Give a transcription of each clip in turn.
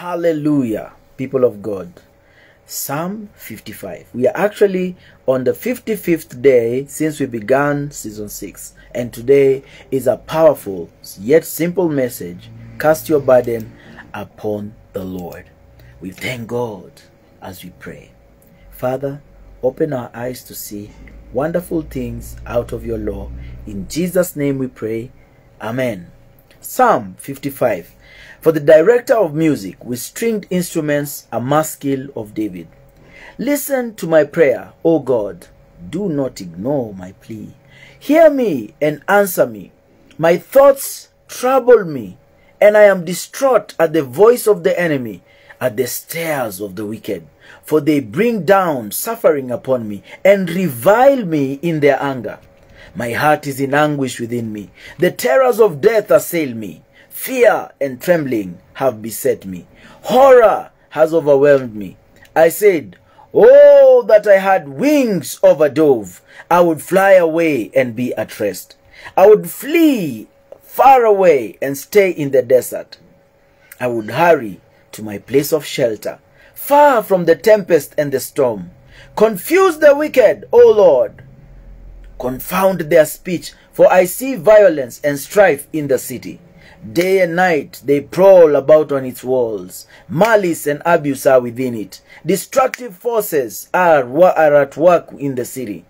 Hallelujah, people of God. Psalm 55. We are actually on the 55th day since we began season 6, and today is a powerful yet simple message. Cast your burden upon the Lord. We thank God as we pray. Father, open our eyes to see wonderful things out of your law. In Jesus' name we pray. Amen. Psalm 55. For the director of music with stringed instruments, a maskil of David. Listen to my prayer, O God. Do not ignore my plea. Hear me and answer me. My thoughts trouble me, and I am distraught at the voice of the enemy, at the stares of the wicked. For they bring down suffering upon me and revile me in their anger. My heart is in anguish within me. The terrors of death assail me. Fear and trembling have beset me. Horror has overwhelmed me. I said, Oh, that I had wings of a dove. I would fly away and be at rest. I would flee far away and stay in the desert. I would hurry to my place of shelter, far from the tempest and the storm. Confuse the wicked, O Lord. Confound their speech, for I see violence and strife in the city. Day and night they prowl about on its walls. Malice and abuse are within it. Destructive forces are, are at work in the city.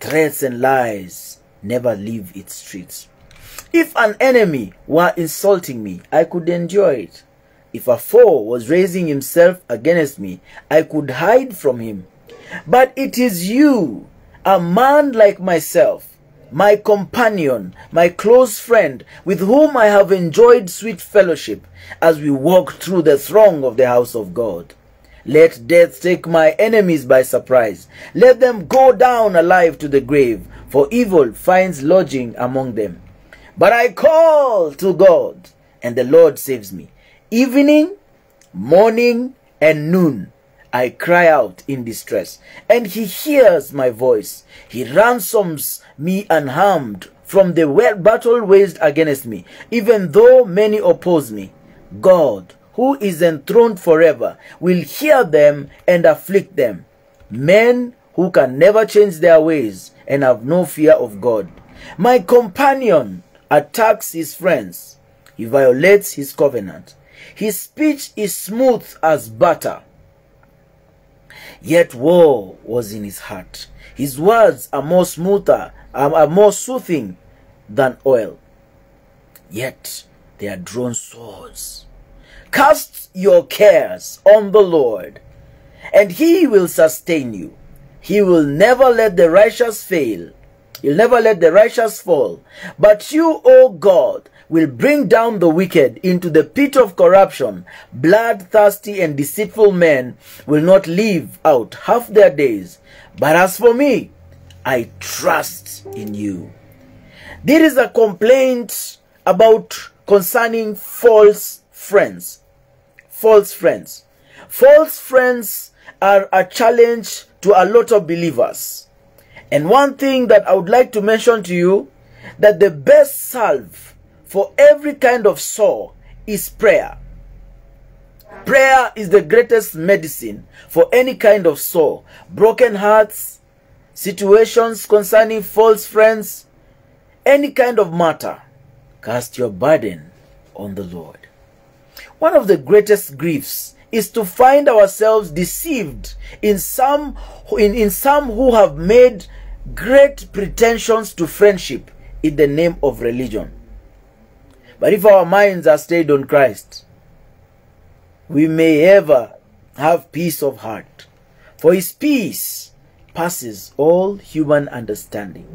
Threats and lies never leave its streets. If an enemy were insulting me, I could endure it. If a foe was raising himself against me, I could hide from him. But it is you, a man like myself, my companion, my close friend, with whom I have enjoyed sweet fellowship as we walk through the throng of the house of God. Let death take my enemies by surprise. Let them go down alive to the grave, for evil finds lodging among them. But I call to God, and the Lord saves me. Evening, morning, and noon, I cry out in distress, and he hears my voice. He ransoms me unharmed from the battle waged against me, even though many oppose me. God, who is enthroned forever, will hear them and afflict them. Men who can never change their ways and have no fear of God. My companion attacks his friends. He violates his covenant. His speech is smooth as butter Yet war was in his heart. His words are more smoother, are more soothing than oil. Yet they are drawn swords. Cast your cares on the Lord, and he will sustain you. He will never let the righteous fail. He'll never let the righteous fall. But you, O God, will bring down the wicked into the pit of corruption. Bloodthirsty and deceitful men will not live out half their days. But as for me, I trust in you. There is a complaint about concerning false friends. False friends. False friends are a challenge to a lot of believers. And one thing that I would like to mention to you that the best salve for every kind of sore is prayer. Prayer is the greatest medicine for any kind of sore, broken hearts, situations concerning false friends, any kind of matter. Cast your burden on the Lord. One of the greatest griefs is to find ourselves deceived in some in, in some who have made great pretensions to friendship in the name of religion. But if our minds are stayed on Christ, we may ever have peace of heart. For his peace passes all human understanding.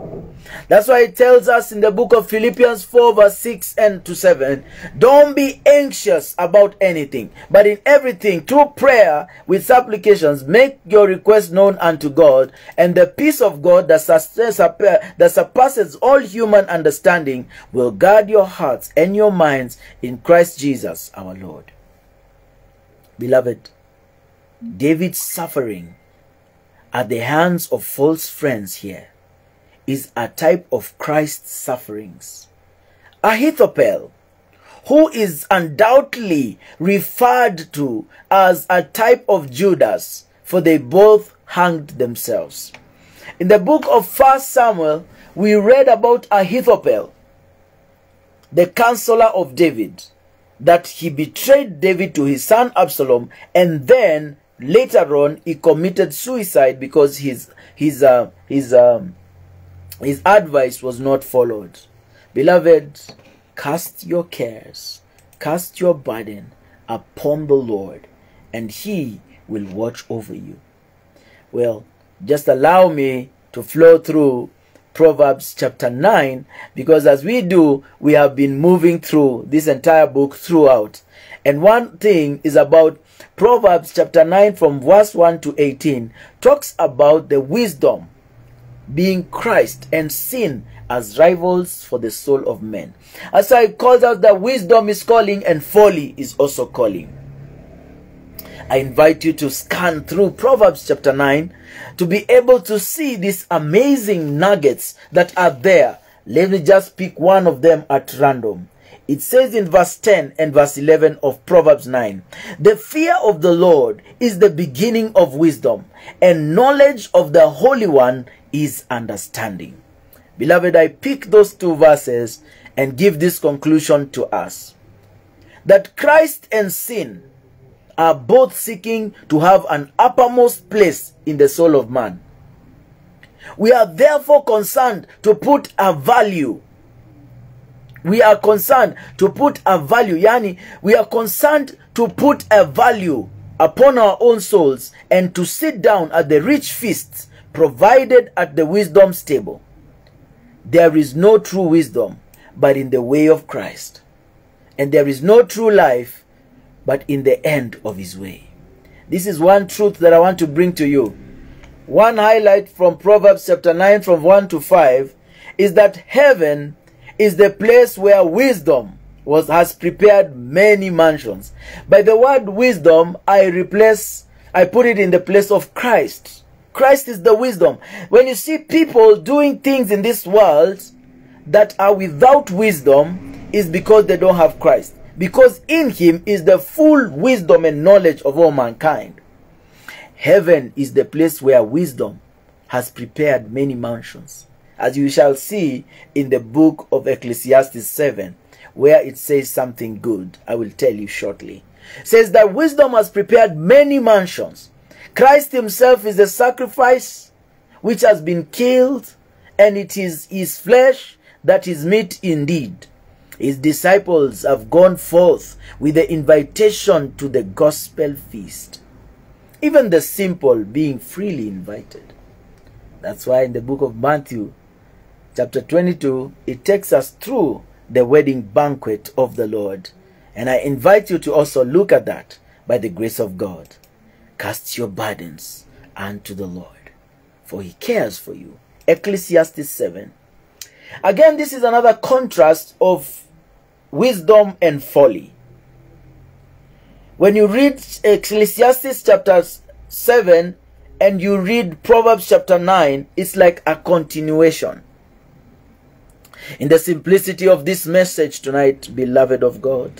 That's why it tells us in the book of Philippians 4 verse 6 and to 7, don't be anxious about anything, but in everything through prayer with supplications make your request known unto God, and the peace of God that, that surpasses all human understanding will guard your hearts and your minds in Christ Jesus our Lord. Beloved, David's suffering at the hands of false friends here is a type of Christ's sufferings. Ahithophel, who is undoubtedly referred to as a type of Judas, for they both hanged themselves. In the book of First Samuel, we read about Ahithophel, the counselor of David, that he betrayed David to his son Absalom, and then later on he committed suicide because his his uh, his um, his advice was not followed. Beloved, cast your cares, cast your burden upon the Lord, and He will watch over you. Well, just allow me to flow through Proverbs chapter 9 because as we do, we have been moving through this entire book throughout. And one thing is about Proverbs chapter 9 from verse 1 to 18 talks about the wisdom being Christ and sin as rivals for the soul of men. As I called out that wisdom is calling and folly is also calling. I invite you to scan through Proverbs chapter 9 to be able to see these amazing nuggets that are there. Let me just pick one of them at random. It says in verse 10 and verse 11 of Proverbs 9 The fear of the Lord is the beginning of wisdom, and knowledge of the Holy One is understanding. Beloved, I pick those two verses and give this conclusion to us that Christ and sin are both seeking to have an uppermost place in the soul of man. We are therefore concerned to put a value. We are concerned to put a value. Yani, we are concerned to put a value upon our own souls and to sit down at the rich feasts provided at the wisdom's table. There is no true wisdom but in the way of Christ. And there is no true life but in the end of his way. This is one truth that I want to bring to you. One highlight from Proverbs chapter 9 from 1 to 5 is that heaven is the place where wisdom was has prepared many mansions. By the word wisdom, I replace I put it in the place of Christ. Christ is the wisdom. When you see people doing things in this world that are without wisdom is because they don't have Christ because in him is the full wisdom and knowledge of all mankind. Heaven is the place where wisdom has prepared many mansions, as you shall see in the book of Ecclesiastes 7, where it says something good. I will tell you shortly. It says that wisdom has prepared many mansions. Christ himself is the sacrifice which has been killed, and it is his flesh that is meat indeed. His disciples have gone forth with the invitation to the gospel feast. Even the simple being freely invited. That's why in the book of Matthew, chapter 22, it takes us through the wedding banquet of the Lord. And I invite you to also look at that by the grace of God. Cast your burdens unto the Lord, for he cares for you. Ecclesiastes 7. Again, this is another contrast of wisdom and folly. When you read Ecclesiastes chapter 7 and you read Proverbs chapter 9, it's like a continuation. In the simplicity of this message tonight, beloved of God,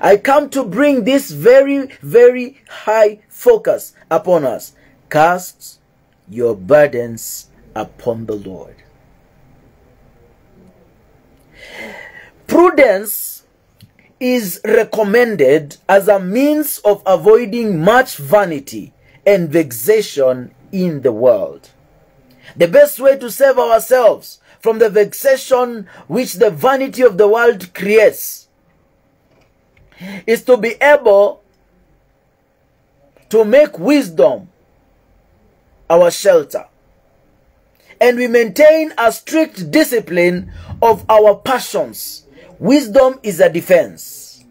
I come to bring this very, very high focus upon us. Cast your burdens upon the Lord. Prudence is recommended as a means of avoiding much vanity and vexation in the world. The best way to save ourselves from the vexation which the vanity of the world creates is to be able to make wisdom our shelter. And we maintain a strict discipline of our passions Wisdom is a defense.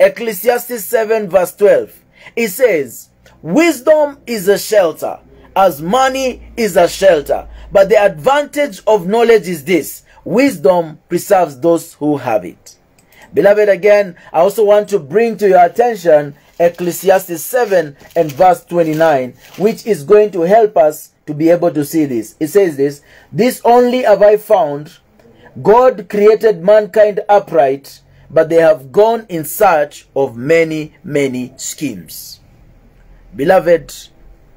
Ecclesiastes 7 verse 12. It says, Wisdom is a shelter, as money is a shelter. But the advantage of knowledge is this wisdom preserves those who have it. Beloved, again, I also want to bring to your attention Ecclesiastes 7 and verse 29, which is going to help us to be able to see this. It says this This only have I found God created mankind upright, but they have gone in search of many, many schemes. Beloved,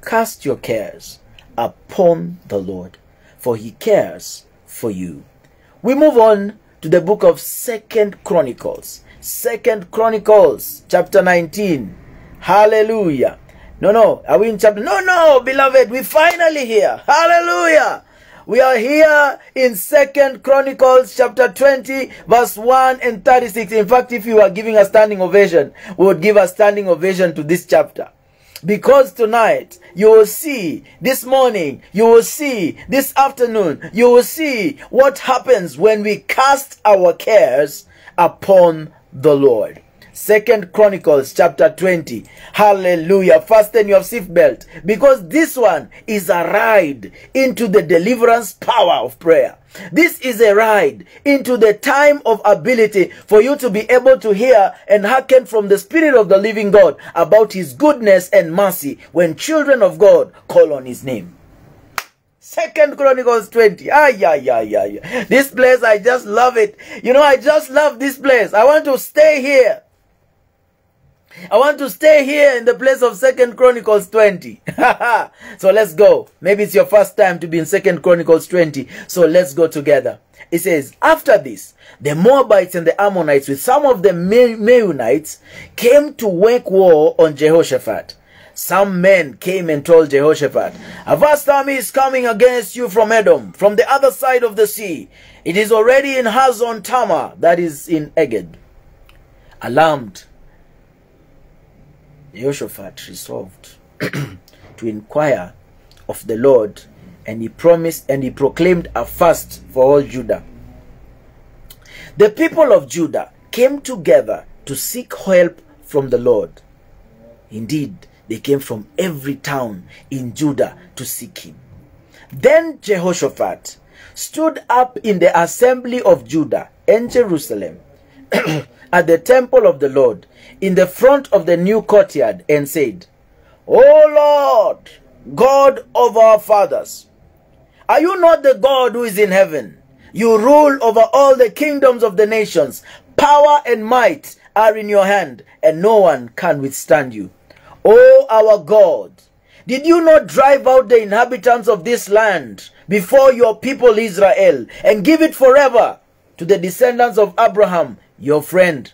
cast your cares upon the Lord, for he cares for you. We move on to the book of Second Chronicles. Second Chronicles, chapter 19. Hallelujah. No, no. Are we in chapter? No, no, beloved. We finally here. Hallelujah. We are here in Second Chronicles chapter 20 verse 1 and 36. In fact, if you are giving a standing ovation, we would give a standing ovation to this chapter. Because tonight you will see, this morning you will see, this afternoon you will see what happens when we cast our cares upon the Lord. Second Chronicles chapter 20. Hallelujah. Fasten your seatbelt because this one is a ride into the deliverance power of prayer. This is a ride into the time of ability for you to be able to hear and hearken from the Spirit of the living God about His goodness and mercy when children of God call on His name. Second Chronicles 20. Ah, yeah, yeah, yeah, yeah. This place, I just love it. You know, I just love this place. I want to stay here. I want to stay here in the place of Second Chronicles 20. so let's go. Maybe it's your first time to be in Second Chronicles 20. So let's go together. It says, after this, the Moabites and the Ammonites with some of the Meunites came to wage war on Jehoshaphat. Some men came and told Jehoshaphat, A vast army is coming against you from Edom, from the other side of the sea. It is already in Hazon Tamar, that is in Engedi. Alarmed, Jehoshaphat resolved to inquire of the Lord, and he promised and he proclaimed a fast for all Judah. The people of Judah came together to seek help from the Lord. Indeed, they came from every town in Judah to seek him. Then Jehoshaphat stood up in the assembly of Judah and Jerusalem at the temple of the Lord in the front of the new courtyard and said, O Lord, God of our fathers, are you not the God who is in heaven? You rule over all the kingdoms of the nations. Power and might are in your hand, and no one can withstand you. O our God, did you not drive out the inhabitants of this land before your people Israel and give it forever to the descendants of Abraham, your friend?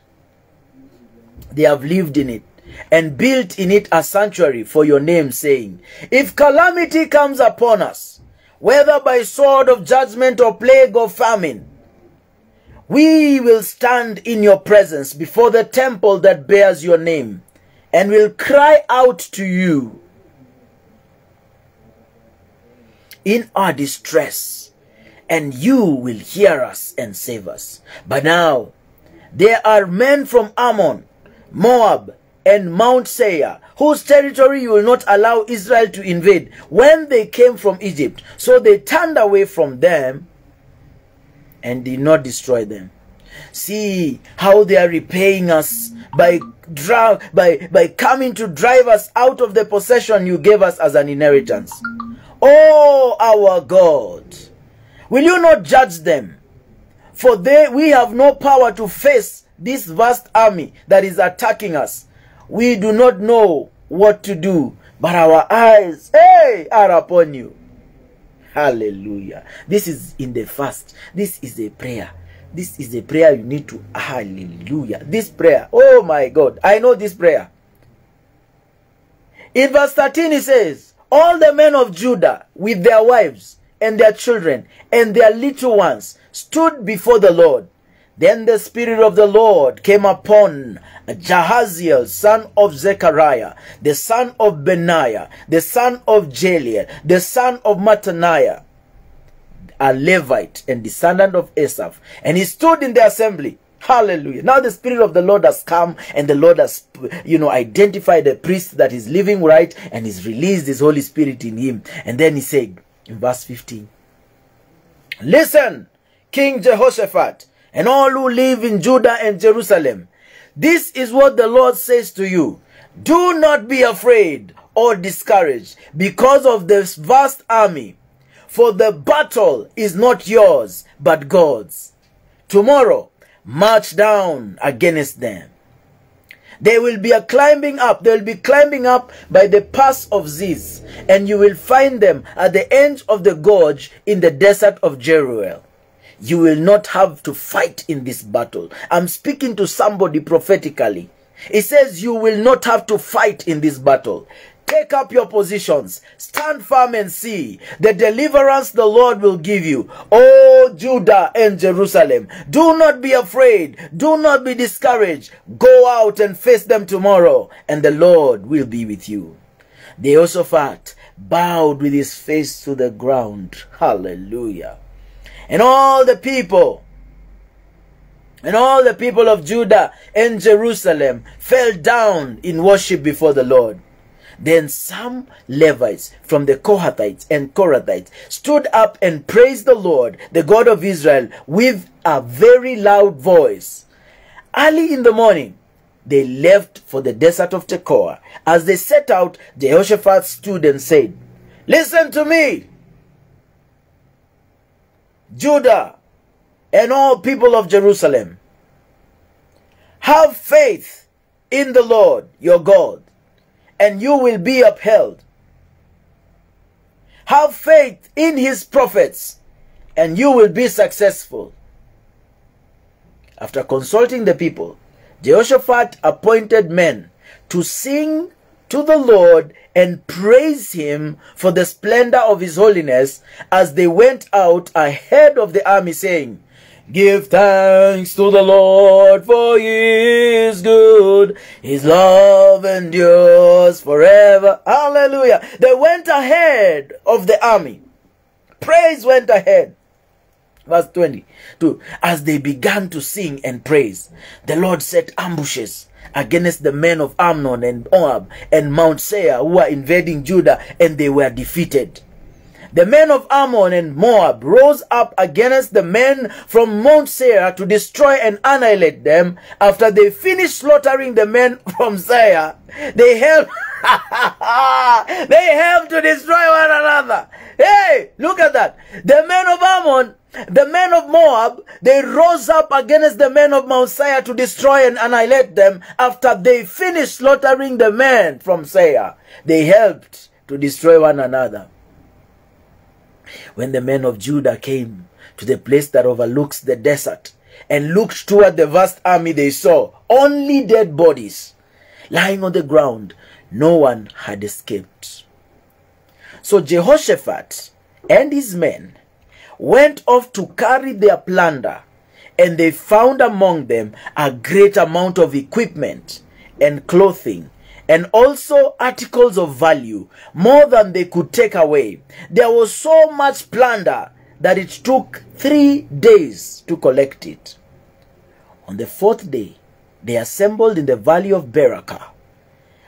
They have lived in it and built in it a sanctuary for your name, saying, If calamity comes upon us, whether by sword of judgment or plague or famine, we will stand in your presence before the temple that bears your name and will cry out to you in our distress, and you will hear us and save us. But now there are men from Ammon Moab, and Mount Seir, whose territory you will not allow Israel to invade when they came from Egypt. So they turned away from them and did not destroy them. See how they are repaying us by by by coming to drive us out of the possession you gave us as an inheritance. Oh our God, will you not judge them? For they we have no power to face this vast army that is attacking us. We do not know what to do, but our eyes, hey, are upon you. Hallelujah. This is in the fast. This is a prayer. This is a prayer you need to. Hallelujah. This prayer. Oh my God. I know this prayer. In verse 13 it says, All the men of Judah with their wives and their children and their little ones stood before the Lord then the Spirit of the Lord came upon Jahaziel, son of Zechariah, the son of Benaiah, the son of Jeliel, the son of Mattaniah, a Levite and descendant of Asaph. And he stood in the assembly. Hallelujah. Now the Spirit of the Lord has come and the Lord has, you know, identified the priest that is living right and he's released his Holy Spirit in him. And then he said in verse 15, Listen, King Jehoshaphat, and all who live in Judah and Jerusalem. This is what the Lord says to you. Do not be afraid or discouraged because of this vast army, for the battle is not yours, but God's. Tomorrow, march down against them. They will be a climbing up. They will be climbing up by the pass of Ziz, and you will find them at the end of the gorge in the desert of Jeruel. You will not have to fight in this battle. I'm speaking to somebody prophetically. It says you will not have to fight in this battle. Take up your positions. Stand firm and see the deliverance the Lord will give you. O Judah and Jerusalem, do not be afraid. Do not be discouraged. Go out and face them tomorrow, and the Lord will be with you. Jehoshaphat bowed with his face to the ground. Hallelujah. And all the people and all the people of Judah and Jerusalem fell down in worship before the Lord. Then some Levites from the Kohathites and Korahites stood up and praised the Lord, the God of Israel, with a very loud voice. Early in the morning, they left for the desert of Tekoa. As they set out, Jehoshaphat stood and said, Listen to me, Judah and all people of Jerusalem. Have faith in the Lord your God and you will be upheld. Have faith in his prophets, and you will be successful. After consulting the people, Jehoshaphat appointed men to sing to the Lord and praise him for the splendor of his holiness as they went out ahead of the army, saying, Give thanks to the Lord for he is good. His love endures forever. Hallelujah. They went ahead of the army. Praise went ahead. Verse 22. As they began to sing and praise, the Lord set ambushes against the men of Ammon and Moab and Mount Seir who were invading Judah and they were defeated. The men of Ammon and Moab rose up against the men from Mount Seir to destroy and annihilate them. After they finished slaughtering the men from Seir, they helped they helped to destroy one another. Hey, look at that. The men of Ammon, the men of Moab, they rose up against the men of Mount Seir to destroy and annihilate them. After they finished slaughtering the men from Seir, they helped to destroy one another. When the men of Judah came to the place that overlooks the desert and looked toward the vast army, they saw only dead bodies lying on the ground. No one had escaped. So Jehoshaphat and his men went off to carry their plunder, and they found among them a great amount of equipment and clothing and also articles of value, more than they could take away. There was so much plunder that it took three days to collect it. On the fourth day, they assembled in the valley of Berachah,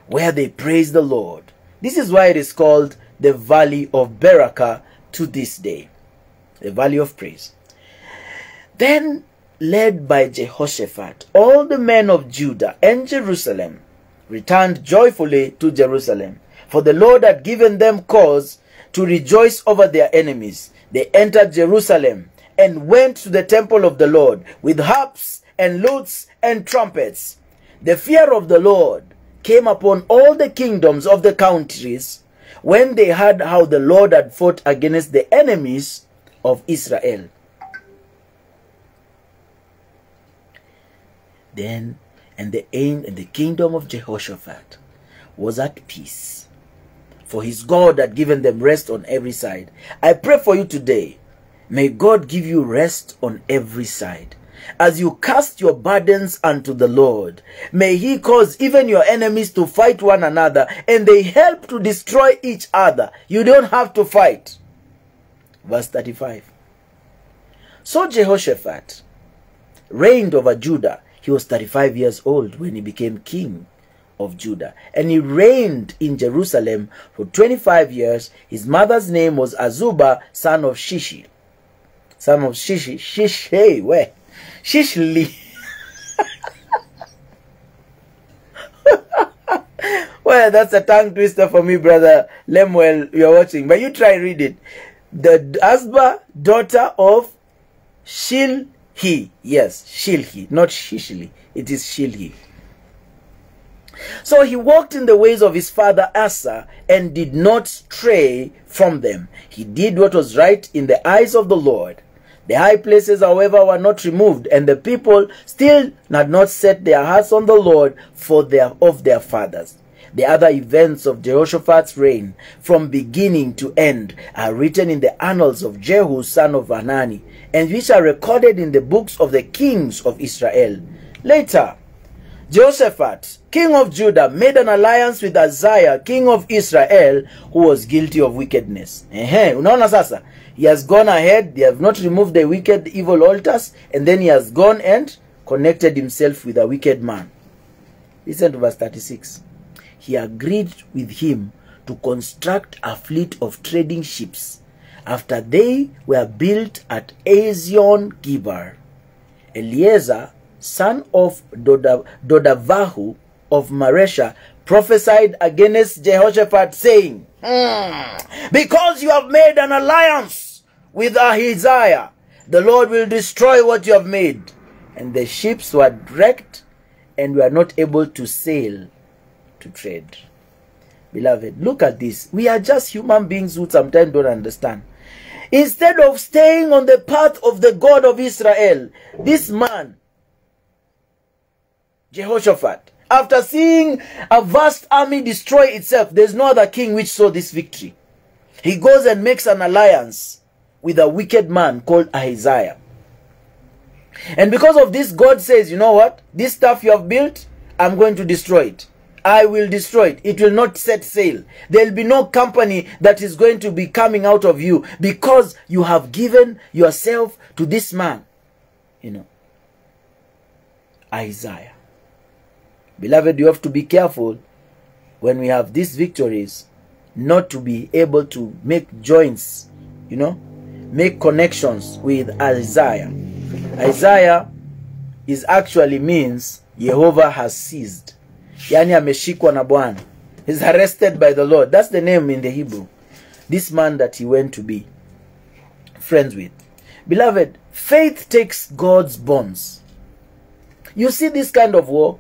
where they praised the Lord. This is why it is called the valley of Berachah to this day, the valley of praise. Then, led by Jehoshaphat, all the men of Judah and Jerusalem returned joyfully to Jerusalem. For the Lord had given them cause to rejoice over their enemies. They entered Jerusalem and went to the temple of the Lord with harps and lutes and trumpets. The fear of the Lord came upon all the kingdoms of the countries when they heard how the Lord had fought against the enemies of Israel. Then and the and the kingdom of Jehoshaphat was at peace. For his God had given them rest on every side. I pray for you today. May God give you rest on every side. As you cast your burdens unto the Lord, may He cause even your enemies to fight one another and they help to destroy each other. You don't have to fight. Verse 35. So Jehoshaphat reigned over Judah he was 35 years old when he became king of Judah. And he reigned in Jerusalem for 25 years. His mother's name was Azubah, son of Shishi. Son of Shishi. Shish, hey, where? Shishli. well, that's a tongue twister for me, brother Lemuel. You're watching, but you try read it. The Azubah, daughter of Shil He, yes, Shilhi, not Shishli. It is Shilhi. So he walked in the ways of his father Asa and did not stray from them. He did what was right in the eyes of the Lord. The high places, however, were not removed, and the people still had not set their hearts on the Lord for their of their fathers. The other events of Jehoshaphat's reign, from beginning to end, are written in the annals of Jehu son of Hanani, and which are recorded in the books of the kings of Israel. Later, Jehoshaphat, king of Judah, made an alliance with Ahaziah, king of Israel, who was guilty of wickedness. Ehe, unaona sasa? He has gone ahead, they have not removed the wicked evil altars, and then he has gone and connected himself with a wicked man. Listen to verse 36. He agreed with him to construct a fleet of trading ships after they were built at Ezion Geber. Eliezer, son of Doda, Dodavahu of Maresha, prophesied against Jehoshaphat, saying, "Hmm, Because you have made an alliance with Ahaziah, the Lord will destroy what you have made. And the ships were wrecked and were not able to sail to trade. Beloved, look at this. We are just human beings who sometimes don't understand. Instead of staying on the path of the God of Israel, this man, Jehoshaphat, after seeing a vast army destroy itself, there's no other king which saw this victory. He goes and makes an alliance with a wicked man called Ahaziah. And because of this, God says, you know what? This stuff you have built, I'm going to destroy it. I will destroy it. It will not set sail. There will be no company that is going to be coming out of you because you have given yourself to this man. You know, Ahaziah. Beloved, you have to be careful when we have these victories not to be able to make joints, you know, make connections with Ahaziah. Ahaziah is actually means Jehovah has seized. Yani ameshikwa na Bwana. He's arrested by the Lord. That's the name in the Hebrew. This man that he went to be friends with. Beloved, faith takes God's bonds. You see this kind of war?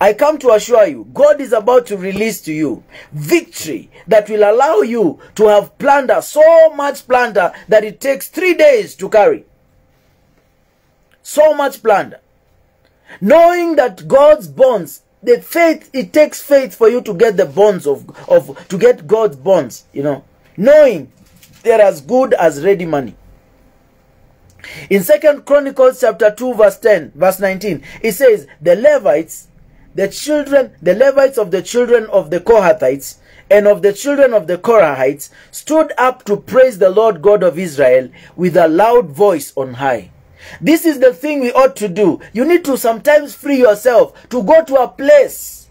I come to assure you, God is about to release to you victory that will allow you to have plunder, so much plunder that it takes three days to carry. So much plunder. Knowing that God's bonds, the faith, it takes faith for you to get the bonds of, of to get God's bonds, you know. Knowing they're as good as ready money. In Second Chronicles chapter 2, verse 10, verse 19, it says, The Levites the children, the Levites of the children of the Kohathites and of the children of the Korahites stood up to praise the Lord God of Israel with a loud voice on high. This is the thing we ought to do. You need to sometimes free yourself to go to a place,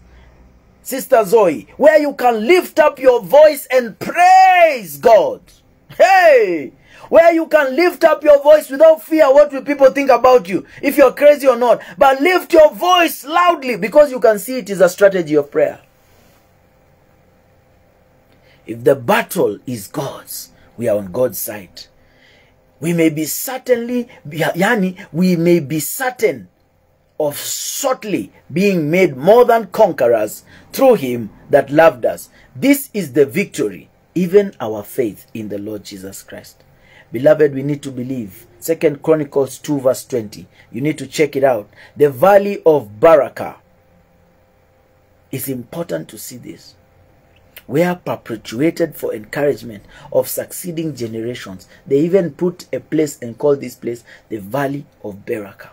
Sister Zoe, where you can lift up your voice and praise God. Hey! where you can lift up your voice without fear what will people think about you if you're crazy or not but lift your voice loudly because you can see it is a strategy of prayer if the battle is god's we are on god's side we may be certainly yani we may be certain of shortly being made more than conquerors through him that loved us this is the victory even our faith in the lord jesus christ Beloved, we need to believe. Second Chronicles 2 verse 20. You need to check it out. The valley of Berachah. It's important to see this. Where perpetuated for encouragement of succeeding generations. They even put a place and called this place the valley of Berachah.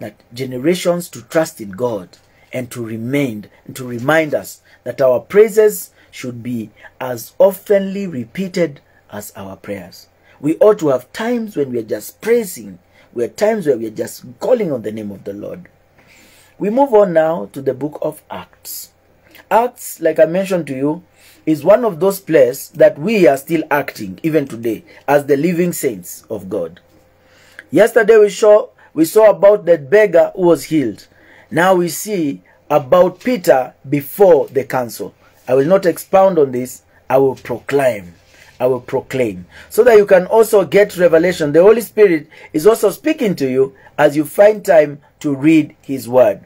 That generations to trust in God and to remain and to remind us that our praises should be as oftenly repeated as our prayers. We ought to have times when we are just praising. We have times where we are just calling on the name of the Lord. We move on now to the book of Acts. Acts, like I mentioned to you, is one of those places that we are still acting even today as the living saints of God. Yesterday we saw we saw about that beggar who was healed. Now we see about Peter before the council. I will not expound on this. I will proclaim I will proclaim. So that you can also get revelation. The Holy Spirit is also speaking to you as you find time to read His Word.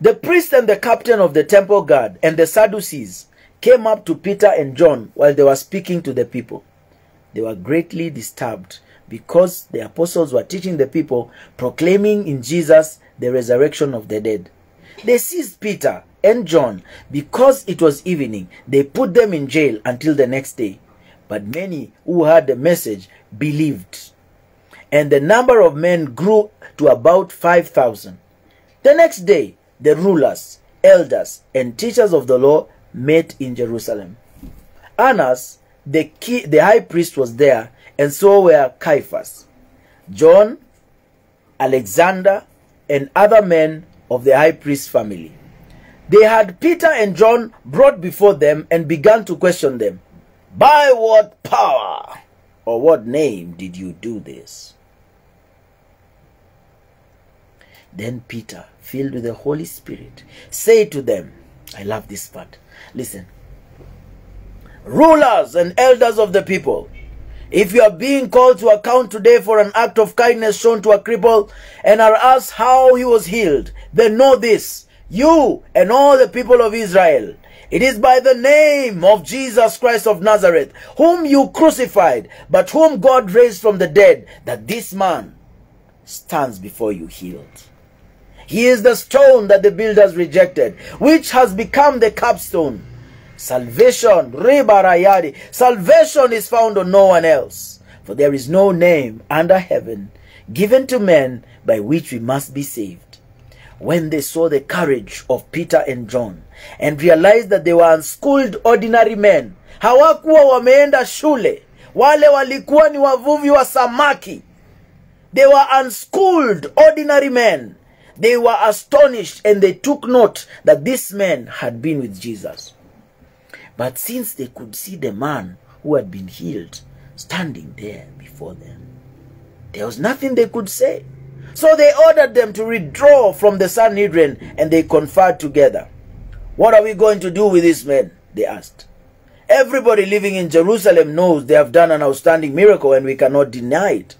The priest and the captain of the temple guard and the Sadducees came up to Peter and John while they were speaking to the people. They were greatly disturbed because the apostles were teaching the people, proclaiming in Jesus the resurrection of the dead. They seized Peter and John because it was evening. They put them in jail until the next day. But many who heard the message believed. And the number of men grew to about 5,000. The next day, the rulers, elders, and teachers of the law met in Jerusalem. Annas, the, key, the high priest, was there, and so were Caiaphas, John, Alexander, and other men of the high priest family. They had Peter and John brought before them and began to question them. By what power or what name did you do this? Then Peter, filled with the Holy Spirit, said to them, I love this part. Listen. Rulers and elders of the people, if you are being called to account today for an act of kindness shown to a cripple and are asked how he was healed, then know this, you and all the people of Israel, it is by the name of Jesus Christ of Nazareth, whom you crucified, but whom God raised from the dead, that this man stands before you healed. He is the stone that the builders rejected, which has become the capstone. Salvation, ribarayadi. Salvation is found on no one else. For there is no name under heaven given to men by which we must be saved. When they saw the courage of Peter and John and realized that they were unschooled ordinary men, hawakuwa wameenda shule, wale walikuwa ni wavuvi wa samaki. They were unschooled ordinary men. They were astonished and they took note that this man had been with Jesus. But since they could see the man who had been healed standing there before them, there was nothing they could say. So they ordered them to withdraw from the Sanhedrin and they conferred together. What are we going to do with this man? They asked. Everybody living in Jerusalem knows they have done an outstanding miracle and we cannot deny it.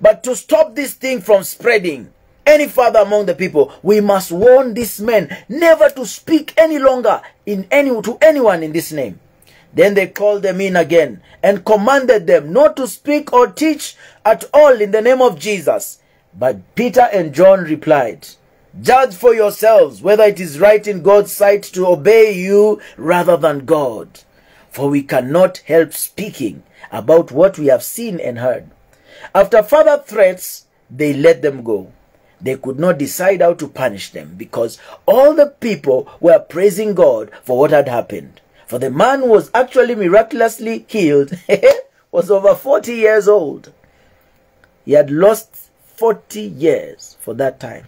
But to stop this thing from spreading, any further among the people, we must warn these men never to speak any longer in any to anyone in this name. Then they called them in again and commanded them not to speak or teach at all in the name of Jesus. But Peter and John replied, Judge for yourselves whether it is right in God's sight to obey you rather than God. For we cannot help speaking about what we have seen and heard. After further threats, they let them go they could not decide how to punish them because all the people were praising God for what had happened. For the man was actually miraculously healed was over 40 years old. He had lost 40 years for that time.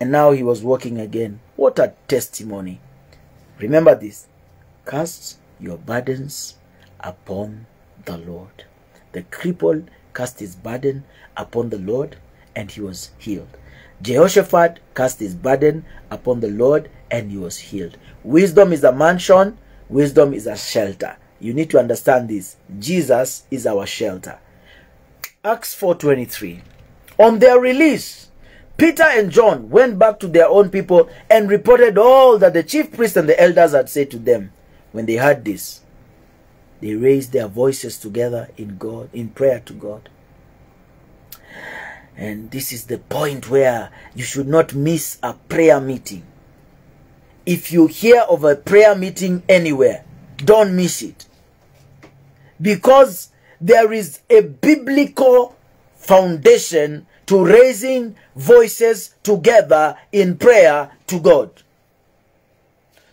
And now he was walking again. What a testimony. Remember this. Cast your burdens upon the Lord. The cripple cast his burden upon the Lord and he was healed. Jehoshaphat cast his burden upon the Lord and he was healed. Wisdom is a mansion, wisdom is a shelter. You need to understand this. Jesus is our shelter. Acts 4:23. On their release, Peter and John went back to their own people and reported all that the chief priests and the elders had said to them. When they heard this, they raised their voices together in God, in prayer to God. And this is the point where you should not miss a prayer meeting. If you hear of a prayer meeting anywhere, don't miss it. Because there is a biblical foundation to raising voices together in prayer to God.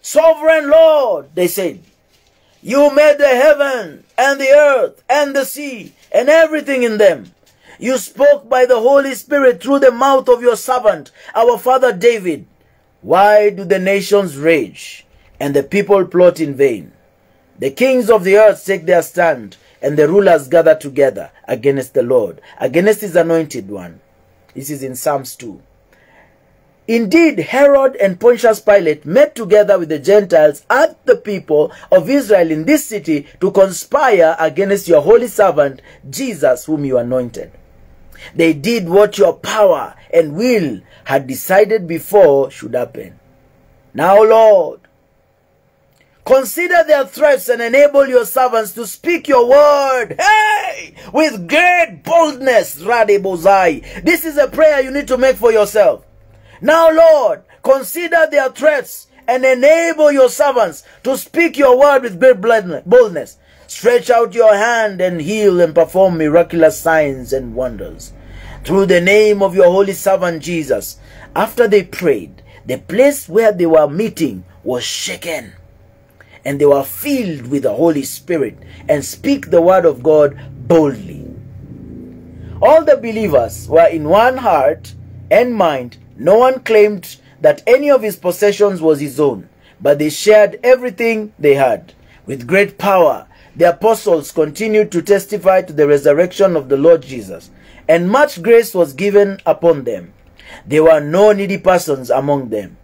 Sovereign Lord, they said, you made the heaven and the earth and the sea and everything in them. You spoke by the Holy Spirit through the mouth of your servant, our father David. Why do the nations rage and the people plot in vain? The kings of the earth take their stand and the rulers gather together against the Lord, against his anointed one. This is in Psalms 2. Indeed, Herod and Pontius Pilate met together with the Gentiles and the people of Israel in this city to conspire against your holy servant, Jesus, whom you anointed. They did what your power and will had decided before should happen. Now, Lord, consider their threats and enable your servants to speak your word. Hey! With great boldness, Radebozai. This is a prayer you need to make for yourself. Now, Lord, consider their threats and enable your servants to speak your word with great boldness. Stretch out your hand and heal and perform miraculous signs and wonders. Through the name of your holy servant Jesus, after they prayed, the place where they were meeting was shaken. And they were filled with the Holy Spirit and speak the word of God boldly. All the believers were in one heart and mind no one claimed that any of his possessions was his own, but they shared everything they had. With great power, the apostles continued to testify to the resurrection of the Lord Jesus, and much grace was given upon them. There were no needy persons among them.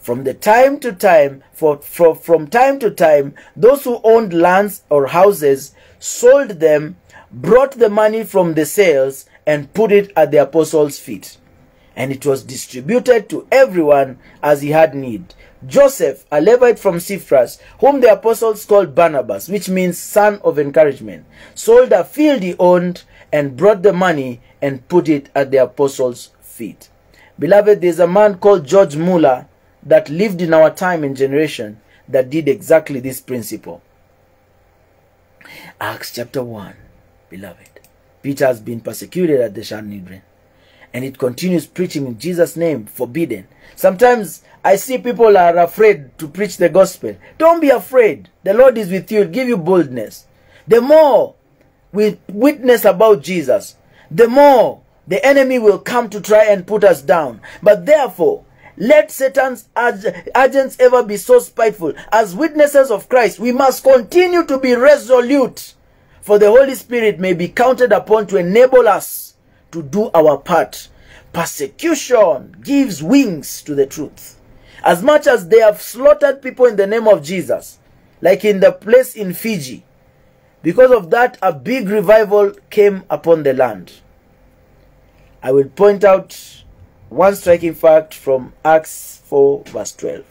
From the time to time, for, for, from time to time, those who owned lands or houses sold them, brought the money from the sales, and put it at the apostles' feet and it was distributed to everyone as he had need. Joseph, a Levite from Cyprus, whom the apostles called Barnabas, which means son of encouragement, sold a field he owned and brought the money and put it at the apostles' feet. Beloved, there's a man called George Muller that lived in our time and generation that did exactly this principle. Acts chapter 1, beloved. Peter has been persecuted at the Sanhedrin and it continues preaching in Jesus' name, forbidden. Sometimes I see people are afraid to preach the gospel. Don't be afraid. The Lord is with you. give you boldness. The more we witness about Jesus, the more the enemy will come to try and put us down. But therefore, let Satan's agents ever be so spiteful. As witnesses of Christ, we must continue to be resolute, for the Holy Spirit may be counted upon to enable us to do our part. Persecution gives wings to the truth. As much as they have slaughtered people in the name of Jesus, like in the place in Fiji, because of that, a big revival came upon the land. I will point out one striking fact from Acts 4, verse 12.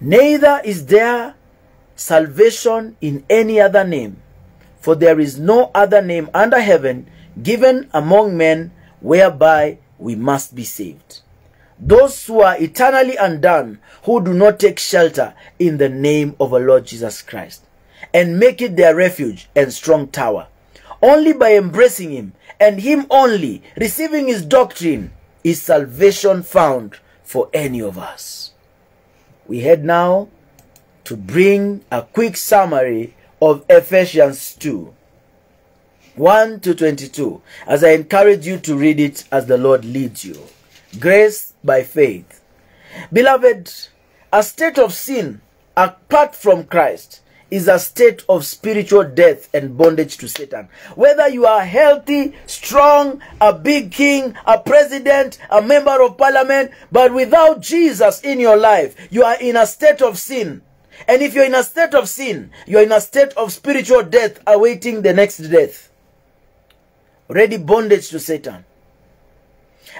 Neither is there salvation in any other name, for there is no other name under heaven given among men whereby we must be saved. Those who are eternally undone, who do not take shelter in the name of our Lord Jesus Christ, and make it their refuge and strong tower. Only by embracing Him and Him only, receiving His doctrine, is salvation found for any of us. We head now to bring a quick summary of Ephesians 2 1 to 22 as I encourage you to read it as the Lord leads you. Grace by faith. Beloved, a state of sin apart from Christ is a state of spiritual death and bondage to Satan. Whether you are healthy, strong, a big king, a president, a member of parliament, but without Jesus in your life, you are in a state of sin. And if you're in a state of sin, you're in a state of spiritual death awaiting the next death. Ready bondage to Satan.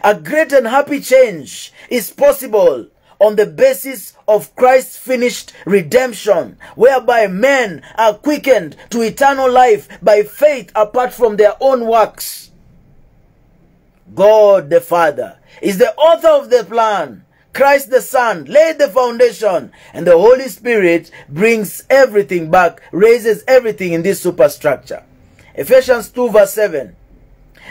A great and happy change is possible on the basis of Christ's finished redemption, whereby men are quickened to eternal life by faith apart from their own works. God the Father is the author of the plan Christ the Son laid the foundation and the Holy Spirit brings everything back, raises everything in this superstructure. Ephesians 2 verse 7.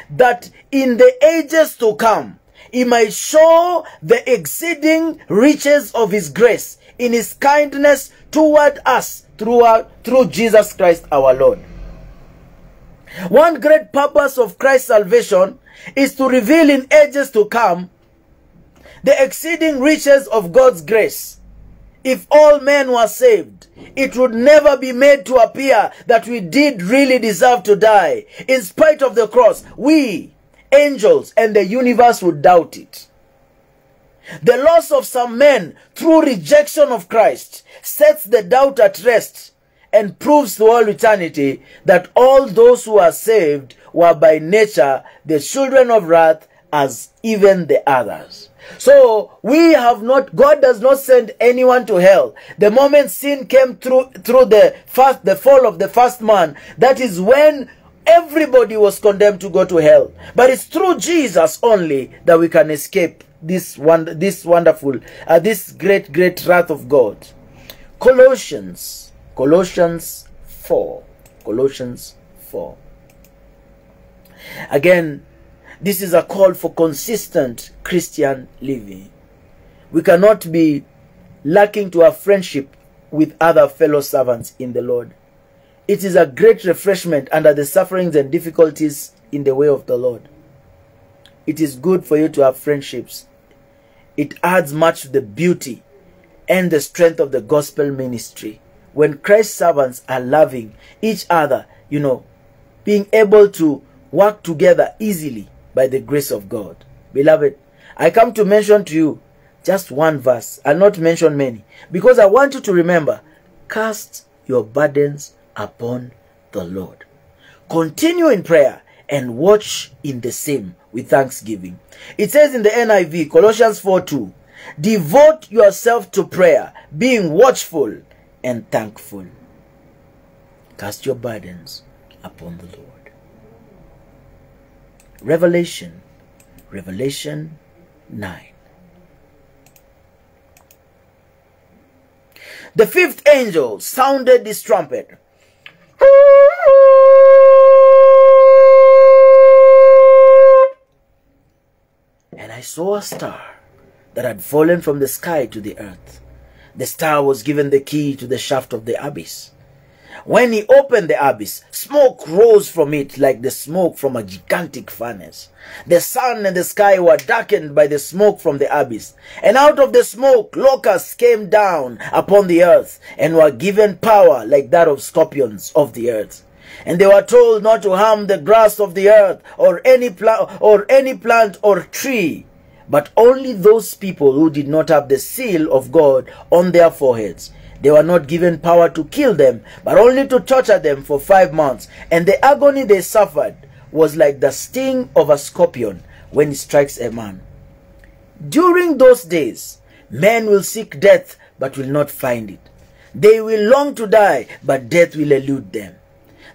That in the ages to come, he might show the exceeding riches of his grace in his kindness toward us through, through Jesus Christ our Lord. One great purpose of Christ's salvation is to reveal in ages to come the exceeding riches of God's grace. If all men were saved, it would never be made to appear that we did really deserve to die. In spite of the cross, we angels, and the universe would doubt it. The loss of some men through rejection of Christ sets the doubt at rest and proves to all eternity that all those who are saved were by nature the children of wrath as even the others. So we have not, God does not send anyone to hell. The moment sin came through, through the first, the fall of the first man, that is when everybody was condemned to go to hell. But it's through Jesus only that we can escape this one, this wonderful, uh, this great, great wrath of God. Colossians, Colossians 4, Colossians 4. Again, this is a call for consistent Christian living. We cannot be lacking to have friendship with other fellow servants in the Lord. It is a great refreshment under the sufferings and difficulties in the way of the Lord. It is good for you to have friendships. It adds much to the beauty and the strength of the gospel ministry. When Christ's servants are loving each other, you know, being able to work together easily by the grace of God. Beloved, I come to mention to you just one verse. I'll not mention many because I want you to remember cast your burdens upon the Lord. Continue in prayer and watch in the same with thanksgiving. It says in the NIV, Colossians 4 2, devote yourself to prayer, being watchful and thankful. Cast your burdens upon the Lord. Revelation, Revelation 9. The fifth angel sounded this trumpet. And I saw a star that had fallen from the sky to the earth. The star was given the key to the shaft of the abyss. When he opened the abyss, smoke rose from it like the smoke from a gigantic furnace. The sun and the sky were darkened by the smoke from the abyss. And out of the smoke, locusts came down upon the earth and were given power like that of scorpions of the earth. And they were told not to harm the grass of the earth or any plant or any plant or tree, but only those people who did not have the seal of God on their foreheads. They were not given power to kill them, but only to torture them for five months. And the agony they suffered was like the sting of a scorpion when it strikes a man. During those days, men will seek death, but will not find it. They will long to die, but death will elude them.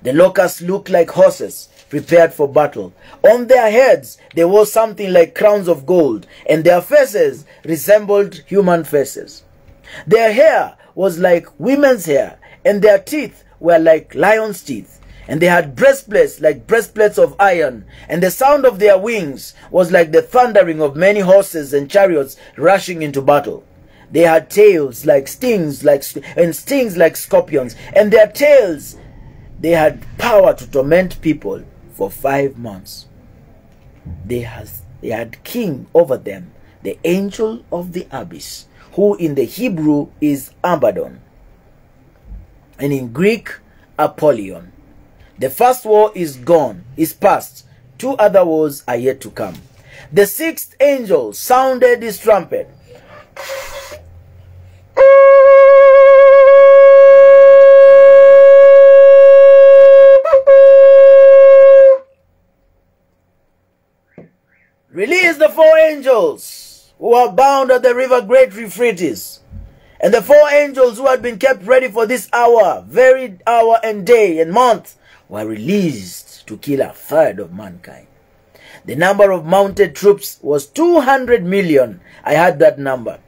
The locusts looked like horses prepared for battle. On their heads they wore something like crowns of gold, and their faces resembled human faces. Their hair was like women's hair, and their teeth were like lions' teeth. And they had breastplates like breastplates of iron, and the sound of their wings was like the thundering of many horses and chariots rushing into battle. They had tails like stings, like and stings like scorpions, and their tails they had power to torment people for five months. They has they had king over them, the angel of the abyss, who in the Hebrew is Abaddon, and in Greek, Apollyon. The first war is gone, is past. Two other wars are yet to come. The sixth angel sounded his trumpet. Release the four angels who are bound at the river great Euphrates. And the four angels who had been kept ready for this hour, very hour and day and month, were released to kill a third of mankind. The number of mounted troops was 200 million. I had that number.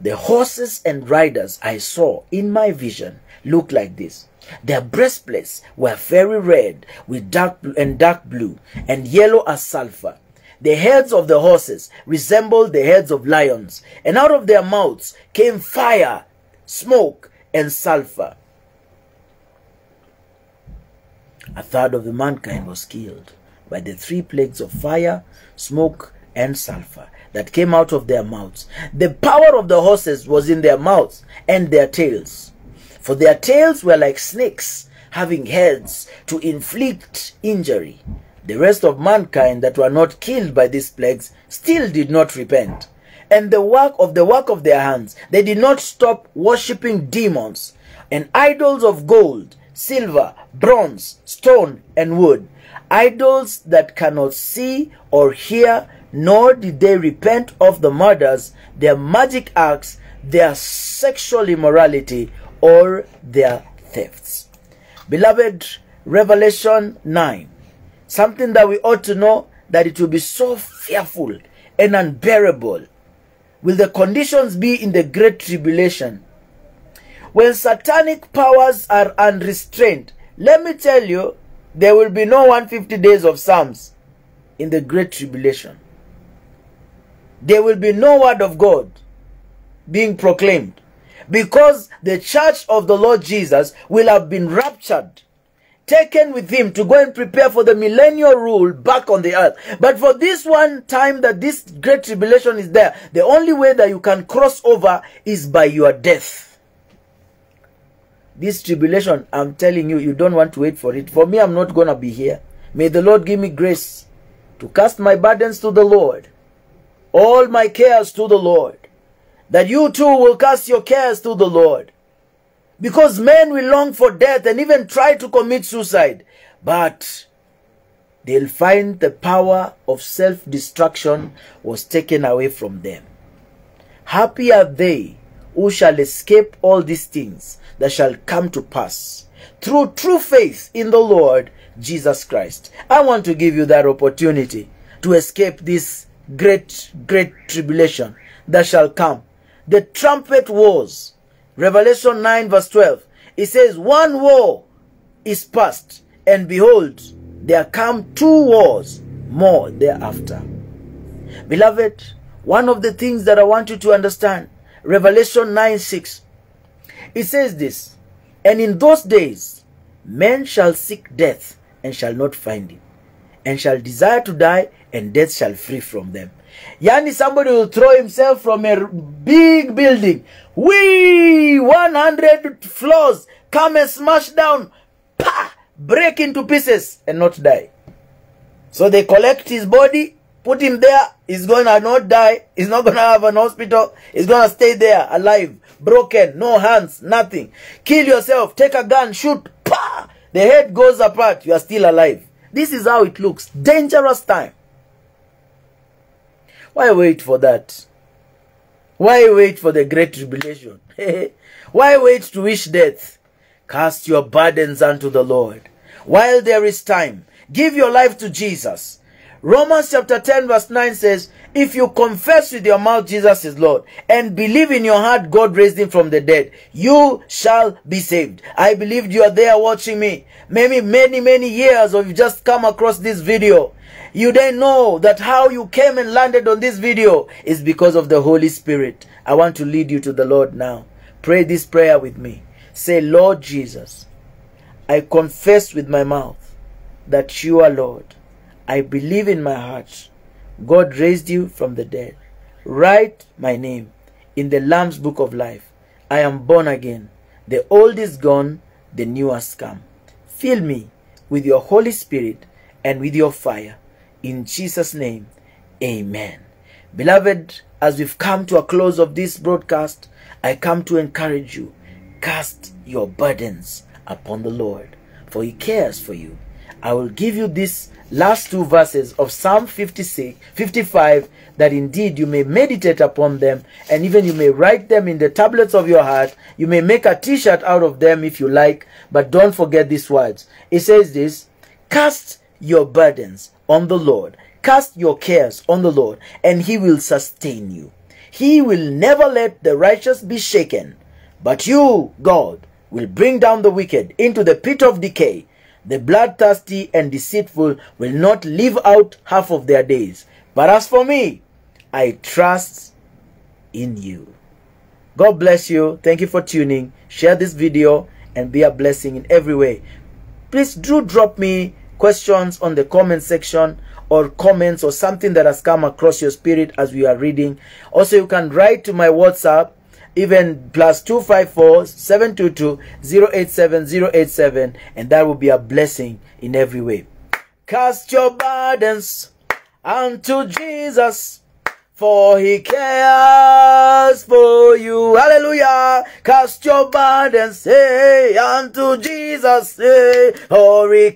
The horses and riders I saw in my vision looked like this. Their breastplates were very red with dark and dark blue and yellow as sulfur. The heads of the horses resembled the heads of lions, and out of their mouths came fire, smoke, and sulfur. A third of the mankind was killed by the three plagues of fire, smoke, and sulfur that came out of their mouths. The power of the horses was in their mouths and their tails. For their tails were like snakes, having heads to inflict injury. The rest of mankind that were not killed by these plagues still did not repent. And the work of the work of their hands, they did not stop worshipping demons and idols of gold, silver, bronze, stone, and wood. Idols that cannot see or hear, nor did they repent of the murders, their magic acts, their sexual immorality, or their thefts. Beloved, Revelation 9 something that we ought to know that it will be so fearful and unbearable. Will the conditions be in the great tribulation? When satanic powers are unrestrained let me tell you there will be no 150 days of psalms in the great tribulation. There will be no word of god being proclaimed because the church of the lord jesus will have been raptured taken with him to go and prepare for the millennial rule back on the earth. But for this one time that this great tribulation is there, the only way that you can cross over is by your death. This tribulation, I'm telling you, you don't want to wait for it. For me, I'm not going to be here. May the Lord give me grace to cast my burdens to the Lord, all my cares to the Lord, that you too will cast your cares to the Lord because men will long for death and even try to commit suicide. But they'll find the power of self destruction was taken away from them. Happy are they who shall escape all these things that shall come to pass through true faith in the Lord Jesus Christ. I want to give you that opportunity to escape this great, great tribulation that shall come. The trumpet wars Revelation 9 verse 12. It says, One war is past, and behold, there come two wars more thereafter. Beloved, one of the things that I want you to understand, Revelation 9 6, it says this, And in those days men shall seek death and shall not find it, and shall desire to die, and death shall free from them. Yani somebody will throw himself from a big building. We 100 floors come and smash down, pa, break into pieces and not die. So they collect his body, put him there. He's gonna not die. He's not gonna have an hospital. He's gonna stay there alive, broken, no hands, nothing. Kill yourself. Take a gun, shoot. Pa! The head goes apart. You are still alive. This is how it looks. Dangerous time. Why wait for that? Why wait for the great tribulation? Why wait to wish death? Cast your burdens unto the Lord. While there is time, give your life to Jesus. Romans chapter 10 verse 9 says, If you confess with your mouth Jesus is Lord and believe in your heart God raised him from the dead, you shall be saved. I believe you are there watching me. Maybe many, many years or you've just come across this video. You then know that how you came and landed on this video is because of the Holy Spirit. I want to lead you to the Lord now. Pray this prayer with me. Say, Lord Jesus, I confess with my mouth that you are Lord. I believe in my heart God raised you from the dead. Write my name in the Lamb's book of life. I am born again. The old is gone, the new has come. Fill me with your Holy Spirit and with your fire. In Jesus' name, amen. Beloved, as we've come to a close of this broadcast, I come to encourage you cast your burdens upon the Lord, for He cares for you. I will give you these last two verses of Psalm 56, 55 that indeed you may meditate upon them and even you may write them in the tablets of your heart. You may make a t shirt out of them if you like, but don't forget these words. It says this Cast your burdens on the Lord. Cast your cares on the Lord, and he will sustain you. He will never let the righteous be shaken. But you, God, will bring down the wicked into the pit of decay. The bloodthirsty and deceitful will not live out half of their days. But as for me, I trust in you. God bless you. Thank you for tuning. Share this video and be a blessing in every way. Please do drop me questions on the comment section or comments or something that has come across your spirit as we are reading. Also, you can write to my WhatsApp, even plus 254 722 087 087, and that will be a blessing in every way. Cast your burdens unto Jesus. For he cares for you. Hallelujah. Cast your burdens, hey, unto Jesus, hey, or he